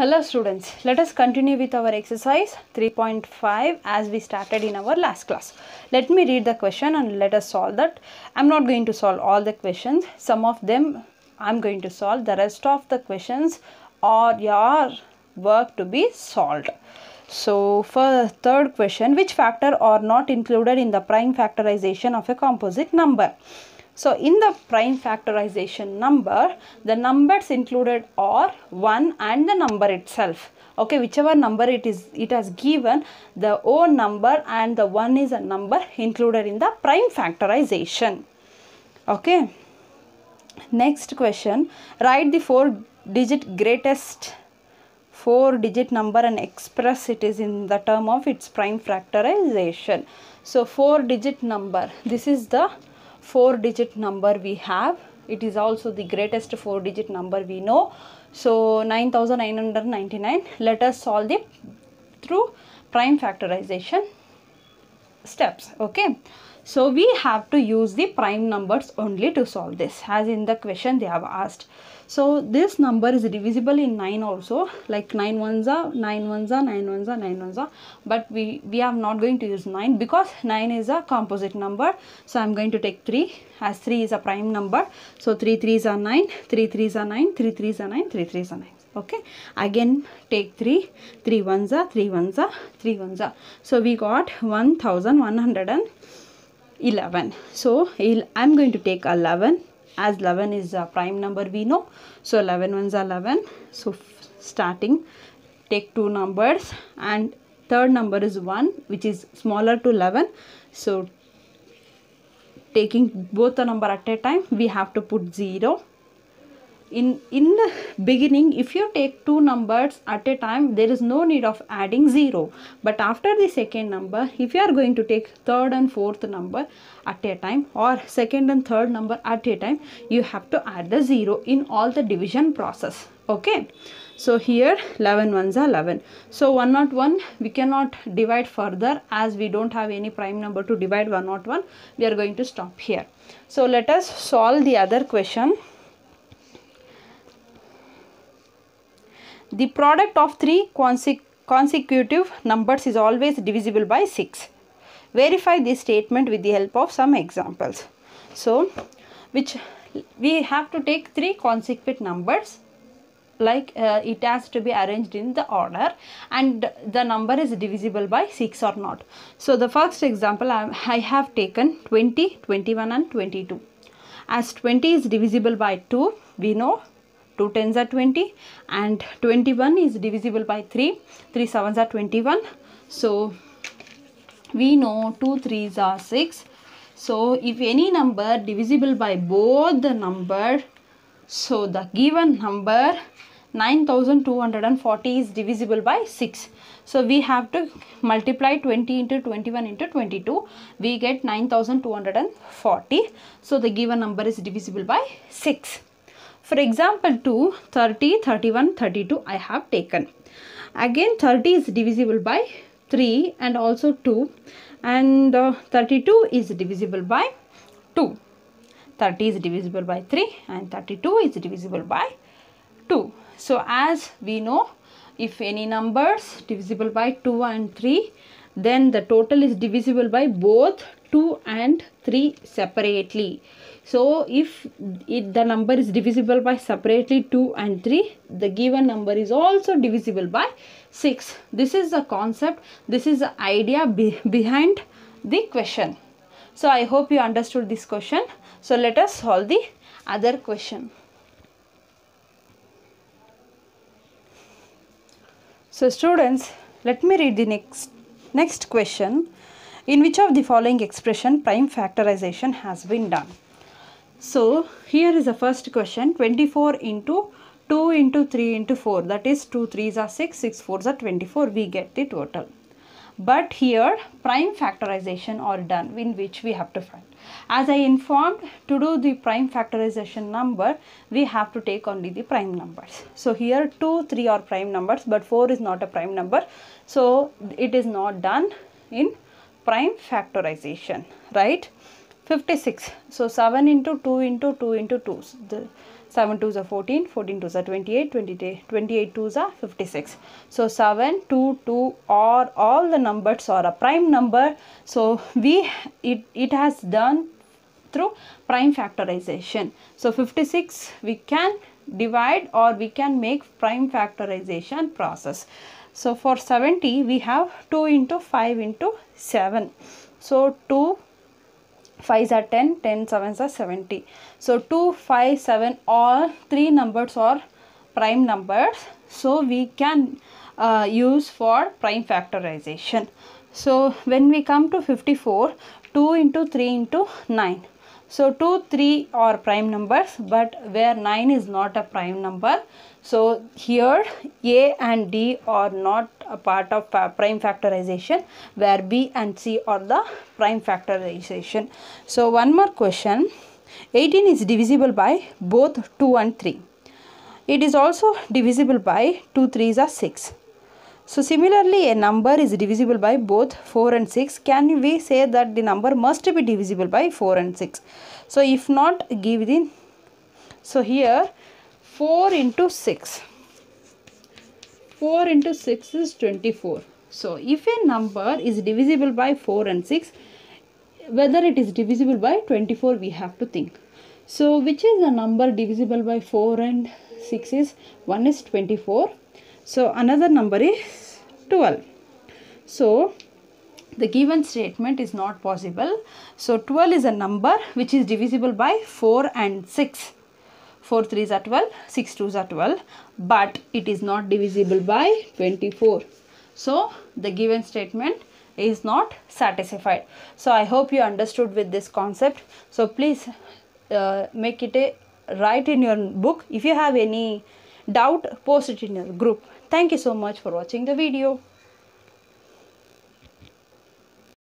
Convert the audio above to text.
Hello students, let us continue with our exercise 3.5 as we started in our last class. Let me read the question and let us solve that. I am not going to solve all the questions, some of them I am going to solve, the rest of the questions are your work to be solved. So for third question, which factor are not included in the prime factorization of a composite number? So in the prime factorization number, the numbers included are 1 and the number itself. Okay, whichever number it is, it has given the own number and the 1 is a number included in the prime factorization. Okay. Next question, write the 4 digit greatest 4 digit number and express it is in the term of its prime factorization. So 4 digit number, this is the 4 digit number we have. It is also the greatest 4 digit number we know. So 9999 let us solve the through prime factorization steps okay so we have to use the prime numbers only to solve this as in the question they have asked. So this number is divisible in 9 also like 9 ones are 9 ones are 9 ones are 9 ones are but we we are not going to use 9 because 9 is a composite number. So I'm going to take 3 as 3 is a prime number. So 3 3s are 9 3 3s are 9 3 3s are 9 3 3s are 9 okay? Again take 3 3 ones are 3 ones are 3 ones are. So we got 1111 so I'm going to take 11 as 11 is a prime number we know. So 11 ones are 11 so starting take two numbers and third number is 1 which is smaller to 11 so taking both the number at a time we have to put 0 in in the beginning if you take two numbers at a time there is no need of adding 0 but after the second number if you are going to take third and fourth number at a time or second and third number at a time you have to add the 0 in all the division process. Okay? So here 11 ones are 11 so 101 we cannot divide further as we don't have any prime number to divide 101 we are going to stop here. So let us solve the other question The product of three consecutive numbers is always divisible by 6. Verify this statement with the help of some examples. So, which we have to take three consecutive numbers like uh, it has to be arranged in the order and the number is divisible by 6 or not. So, the first example I, I have taken 20, 21 and 22. As 20 is divisible by 2, we know 2 tens are 20 and 21 is divisible by 3 3 sevens are 21 so we know 2 threes are 6 so if any number divisible by both the number so the given number 9240 is divisible by 6 so we have to multiply 20 into 21 into 22 we get 9240 so the given number is divisible by 6 for example 2, 30, 31, 32 I have taken. Again 30 is divisible by 3 and also 2 and uh, 32 is divisible by 2. 30 is divisible by 3 and 32 is divisible by 2. So as we know if any numbers divisible by 2 and 3 then the total is divisible by both 2 and 3 separately. So if it, the number is divisible by separately 2 and 3, the given number is also divisible by 6. This is the concept, this is the idea be, behind the question. So I hope you understood this question. So let us solve the other question. So students, let me read the next next question. In which of the following expression prime factorization has been done? So here is the first question 24 into 2 into 3 into 4 that is 2 3s are 6 6 4s are 24 we get the total. But here prime factorization are done in which we have to find. As I informed to do the prime factorization number we have to take only the prime numbers. So here 2 3 are prime numbers but 4 is not a prime number. So it is not done in prime factorization right 56 so 7 into 2 into 2 into 2 the 7 2s are 14, 14 2s are 28, 28, 28 2s are 56. So 7, 2, 2 or all the numbers are a prime number. So we it, it has done through prime factorization. So 56 we can divide or we can make prime factorization process. So for 70 we have 2 into 5 into 7. So 2 5s are 10, 10 7s are 70. So 2, 5, 7 all three numbers are prime numbers. So we can uh, use for prime factorization. So when we come to 54, 2 into 3 into 9. So 2, 3 are prime numbers but where 9 is not a prime number. So here A and D are not a part of prime factorization where B and C are the prime factorization. So one more question. 18 is divisible by both 2 and 3. It is also divisible by 2 3s are 6. So similarly a number is divisible by both 4 and 6. Can we say that the number must be divisible by 4 and 6? So if not give the so here 4 into 6. 4 into 6 is 24. So if a number is divisible by 4 and 6 whether it is divisible by 24 we have to think. So which is the number divisible by 4 and 6 is 1 is 24 so another number is 12. So the given statement is not possible. So 12 is a number which is divisible by 4 and 6. 4 3s are 12, 6 2s are 12 but it is not divisible by 24. So the given statement is not satisfied. So I hope you understood with this concept. So please uh, make it a write in your book. If you have any doubt, post it in your group. Thank you so much for watching the video.